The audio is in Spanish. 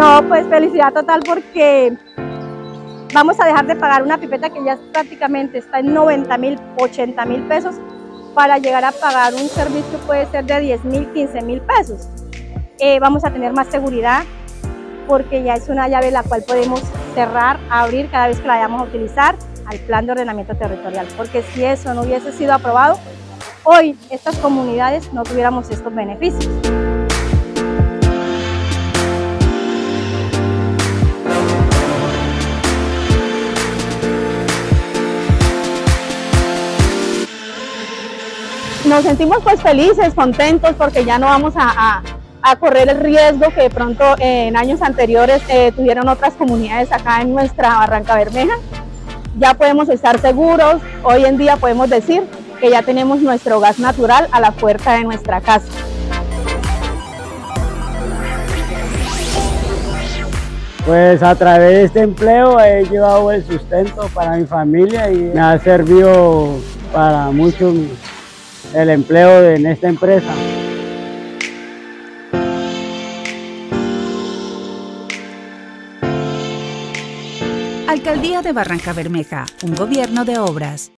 No, pues felicidad total porque vamos a dejar de pagar una pipeta que ya prácticamente está en 90 mil, 80 mil pesos para llegar a pagar un servicio puede ser de 10 mil, 15 mil pesos. Eh, vamos a tener más seguridad porque ya es una llave la cual podemos cerrar, abrir cada vez que la vayamos a utilizar al plan de ordenamiento territorial, porque si eso no hubiese sido aprobado, hoy estas comunidades no tuviéramos estos beneficios. Nos sentimos pues felices, contentos, porque ya no vamos a, correr el riesgo que de pronto en años anteriores eh, tuvieron otras comunidades acá en nuestra Barranca Bermeja. Ya podemos estar seguros, hoy en día podemos decir que ya tenemos nuestro gas natural a la puerta de nuestra casa. Pues a través de este empleo he llevado el sustento para mi familia y me ha servido para mucho el empleo en esta empresa. Alcaldía de Barranca Bermeja, un gobierno de obras.